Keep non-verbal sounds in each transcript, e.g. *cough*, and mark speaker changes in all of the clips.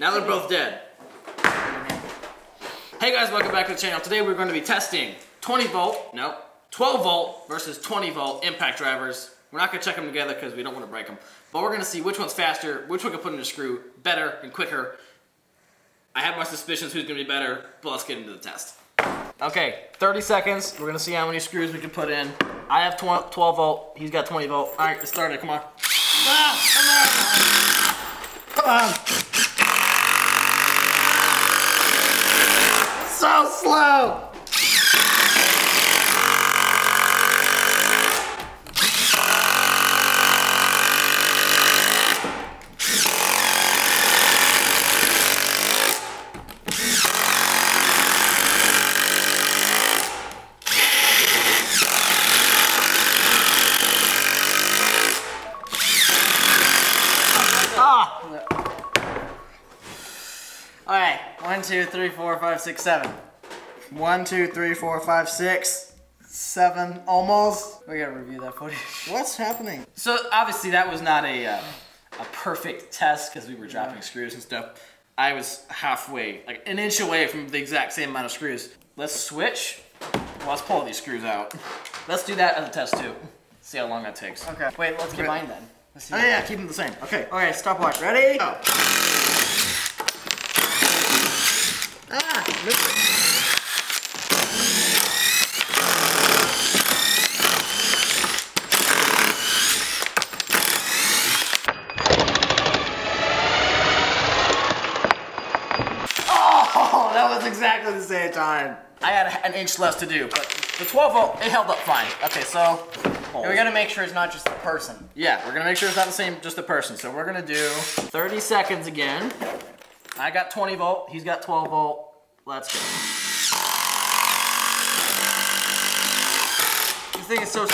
Speaker 1: Now they're both dead. Hey guys, welcome back to the channel. Today we're going to be testing 20 volt, no, 12 volt versus 20 volt impact drivers. We're not going to check them together because we don't want to break them. But we're going to see which one's faster, which one can put in a screw better and quicker. I have my suspicions who's going to be better, but let's get into the test. Okay, 30 seconds. We're going to see how many screws we can put in. I have 12 volt, he's got 20 volt. All right, let's start it, come on. Ah, come on. Come on. so slow.
Speaker 2: One, two, three, four, five, six, seven.
Speaker 1: One, two, three, four, five, six, seven, almost.
Speaker 2: We gotta review that footage. *laughs*
Speaker 1: What's happening? So obviously that was not a uh, a perfect test because we were dropping
Speaker 2: Yeah.
Speaker 1: screws and stuff. I was halfway, like an inch away from the exact same amount of screws. Let's switch. Well, let's pull these screws out. Let's do that as a test too. See how long that takes.
Speaker 2: Okay, wait, let's get mine then. Let's see.
Speaker 1: Oh yeah, keep them the same. Okay.
Speaker 2: Okay, stopwatch. Ready?
Speaker 1: Oh. Ah, missed it. Oh, that was exactly the same time. I had an inch less to do, but the 12 volt, it held up fine. Okay, so. Oh.
Speaker 2: And we gotta make sure it's not just the person.
Speaker 1: Yeah, we're gonna make sure it's not the same, just the person. So we're gonna do 30 seconds again. I got 20 volt, he's got 12 volt. Let's go.
Speaker 2: This thing is so.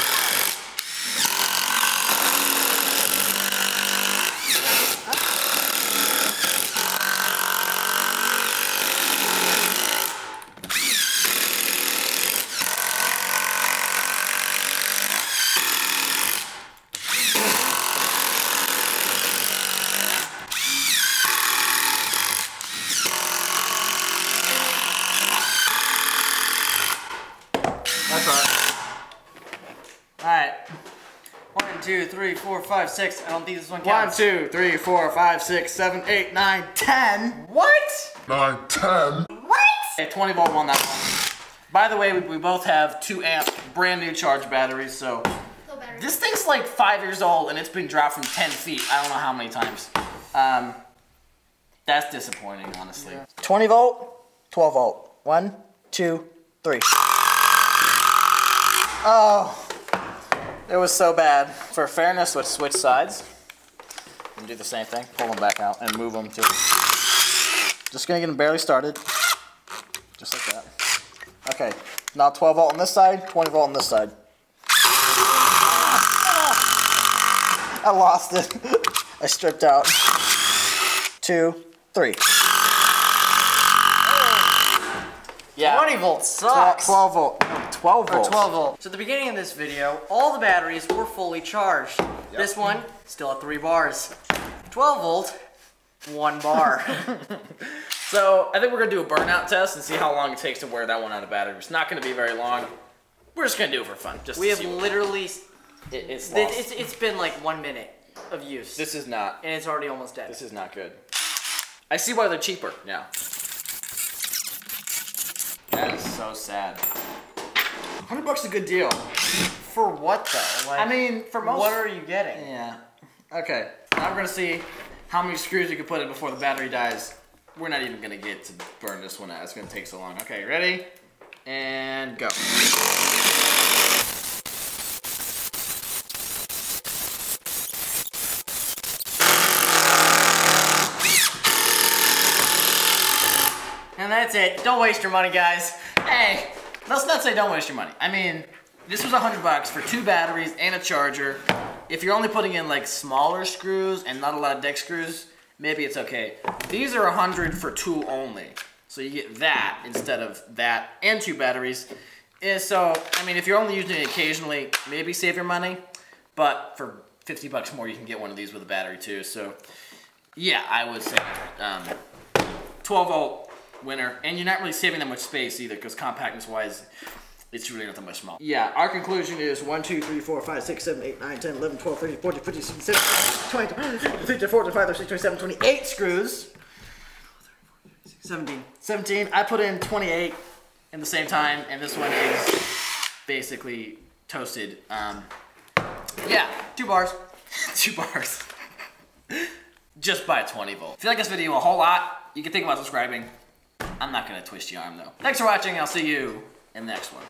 Speaker 1: That's all right. All right.
Speaker 2: One, two, three, four, five, six. I don't think this one
Speaker 1: One,
Speaker 2: counts.
Speaker 1: two, three, four, five, six, seven, eight, nine, ten.
Speaker 2: What?
Speaker 3: nine, ten.
Speaker 2: What?
Speaker 1: Okay, 20 volt won that one. By the way, we, we both have two amp brand new charge batteries, so this thing's like five years old and it's been dropped from 10 feet. I don't know how many times. Um, that's disappointing, honestly. 20 volt, 12 volt. One, two, three. Oh, it was so bad. For fairness, let's switch sides and do the same thing. Pull them back out and move them to. Just gonna get them barely started. Just like that. Okay, now 12 volt on this side, 20 volt on this side. *laughs* I lost it. *laughs* I stripped out. Two, three. Yeah.
Speaker 2: 20 volt sucks.
Speaker 1: 12 volt. 12
Speaker 2: Or
Speaker 1: volt.
Speaker 2: 12 volt. So at the beginning of this video, all the batteries were fully charged. This one, still at 3 bars. 12 volt, 1 bar. *laughs*
Speaker 1: So I think we're gonna do a burnout test and see how long it takes to wear that one out of battery. It's not gonna be very long. We're just gonna do it for fun. Just
Speaker 2: we
Speaker 1: to
Speaker 2: have
Speaker 1: see
Speaker 2: literally,
Speaker 1: it, it's,
Speaker 2: it,
Speaker 1: lost.
Speaker 2: it's, it's been like 1 minute of use.
Speaker 1: This is not.
Speaker 2: and it's already almost dead.
Speaker 1: This is not good. I see why they're cheaper now. That is so sad. 100 bucks is a good deal.
Speaker 2: For what though? Like,
Speaker 1: I mean, for most.
Speaker 2: what are you getting?
Speaker 1: Yeah. Okay. Now we're gonna see how many screws you can put in before the battery dies. We're not even gonna get to burn this one out. It's gonna take so long. Okay, ready? And go.
Speaker 2: And that's it. Don't waste your money, guys.
Speaker 1: Hey, let's not say don't waste your money. I mean, this was a hundred bucks for two batteries and a charger. If you're only putting in like smaller screws and not a lot of deck screws, maybe it's okay. These are a hundred for two only. So you get that instead of that and two batteries. And so, I mean, if you're only using it occasionally, maybe save your money. But for 50 bucks more, you can get one of these with a battery too. So, yeah, I would say um, 12 volt winner, and you're not really saving that much space either, because compactness wise, it's really not that much small. Yeah, our conclusion is 1, 2, 3, 4, 5, 6, 7, 8, 9, 10, 11, 12, 13, 14, 15, 16, 17, 20, 22, 24, 25, 26, 27, 28 screws.
Speaker 2: 17.
Speaker 1: 17. I put in 28 in the same time, and this one is basically toasted. Um, yeah,
Speaker 2: Two bars. *laughs*
Speaker 1: two bars. *laughs* Just by 20 volt. If you like this video a whole lot, you can think about subscribing. I'm not gonna twist your arm though. Thanks for watching. I'll see you in the next one.